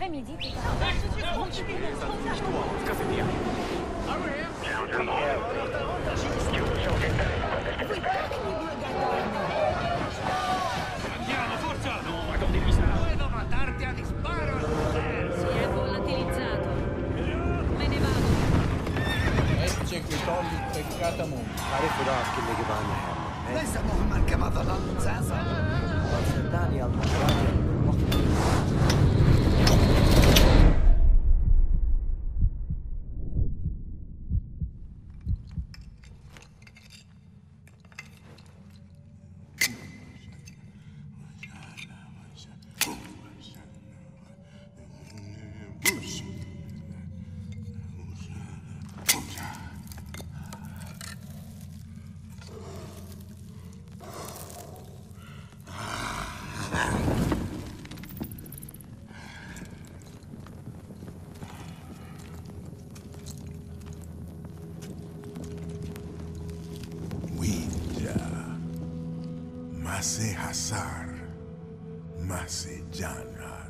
l'après-midi, tout Andiamo, forza! Non devi stare! Devo mandarti a disparo! Si è volatilizzato. Me ne vado. Ecce qui togli peccata mu. Adesso da quelle che vanno. Noi siamo marcamata dall'Uzzasa. Quanti anni al?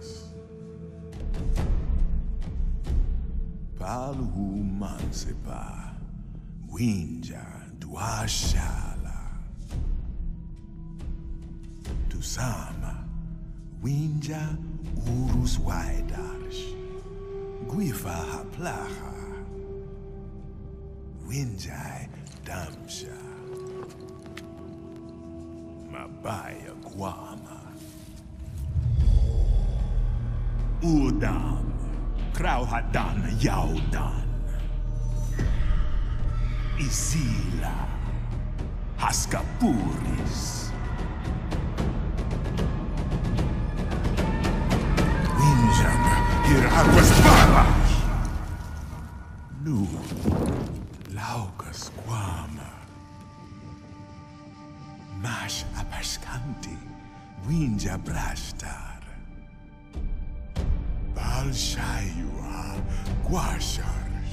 Janas. Palhu Mansepa. Winja Duashala. Tusama. Winja Urus Waidarsh. Guifa Haplaha. Winjai Damsha. Mabaya Guama. Udam. Krauhadan Yaudan. Isila. Haskapuris. Winjan Hiraquastvara. Nu. Laukas Guama. Mash Apaskanti. Winja Brashtar. Balshayua Guashars.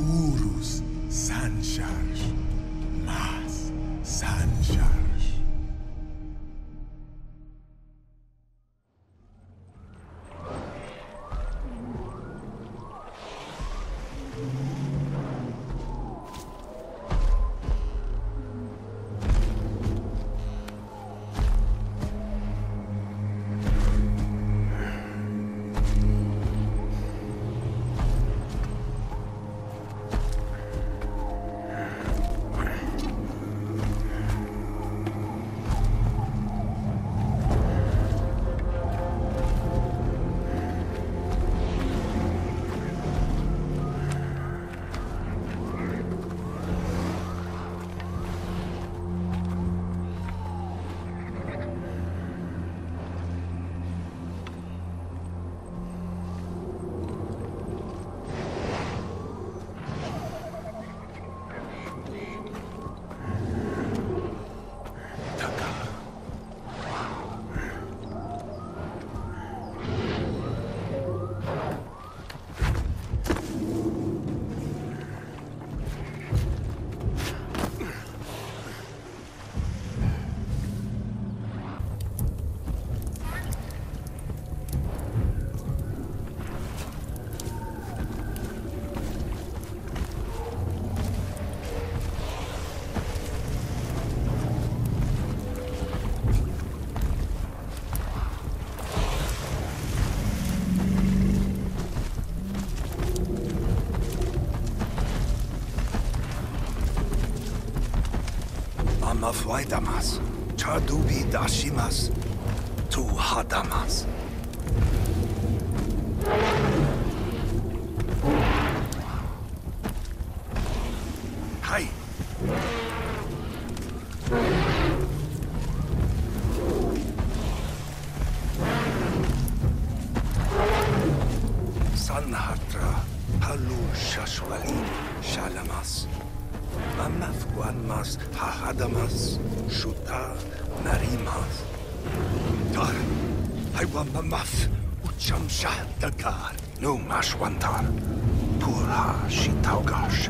Urus Sanshars. Mas Sanshars. Amafuaidamas. Chadubi dashimas. Tu hadamas. Shitaugash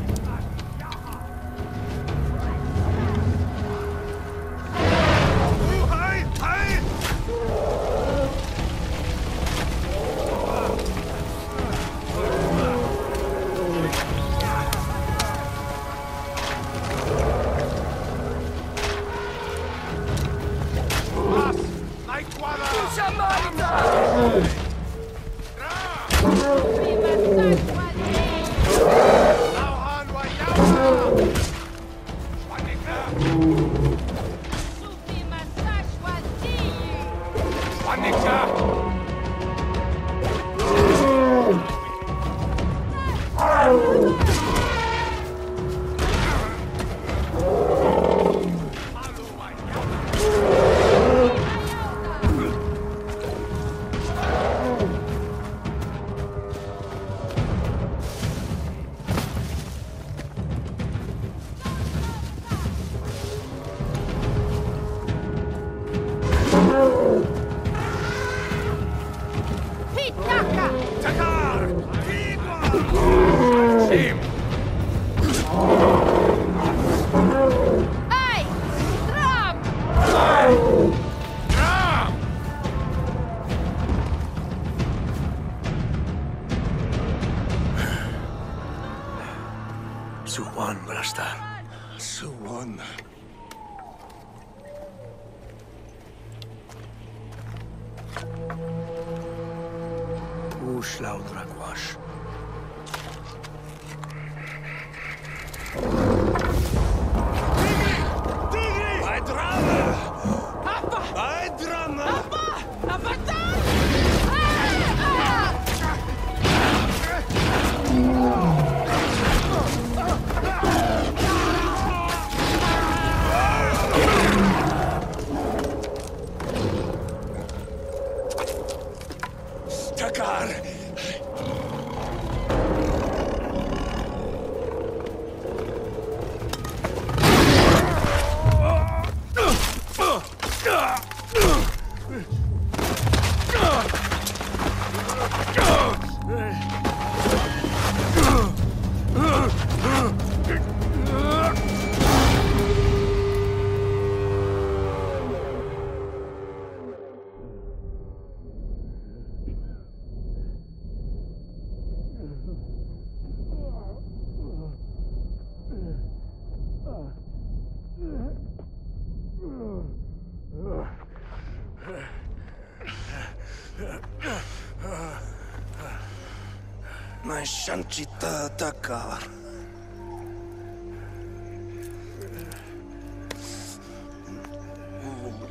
Shanchita ta acabar.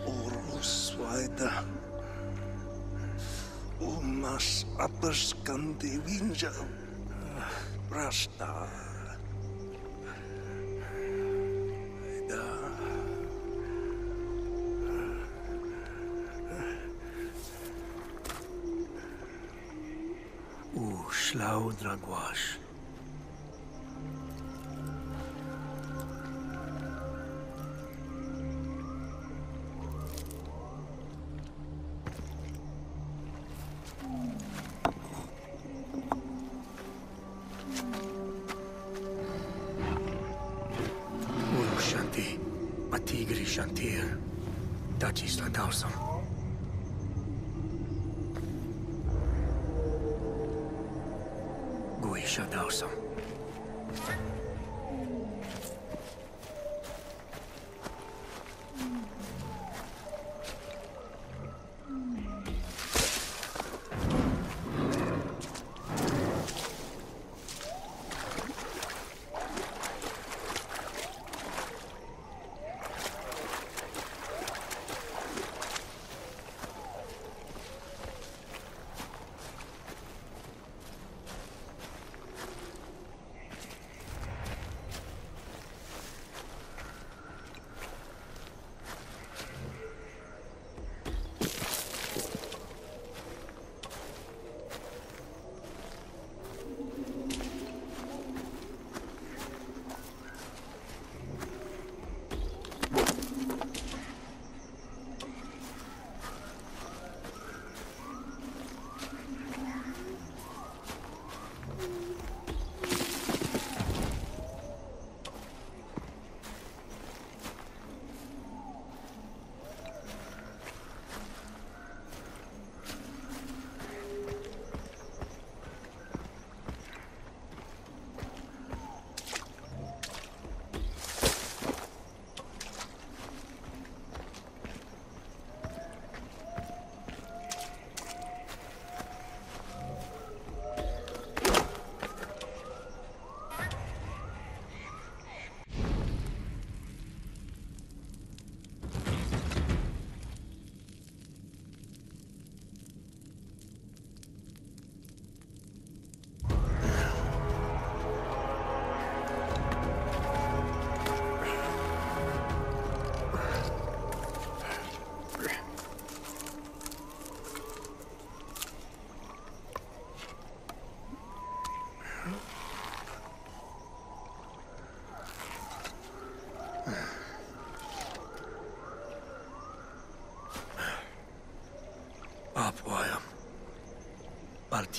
Urusvaida. Umas apaskan divinja. Rasta. Rasta. Draguash. Urushanti, Patigri Shantir, Dachis Ladarsam.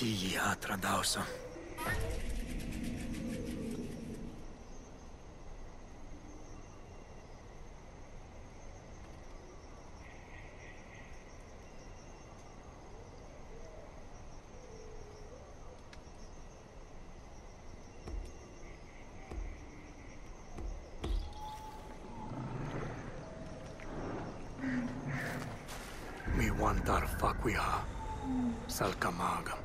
Siji atradausa. Vantar Fakuya, Salkamagam.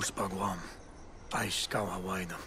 os Paguam, a escala Wainam.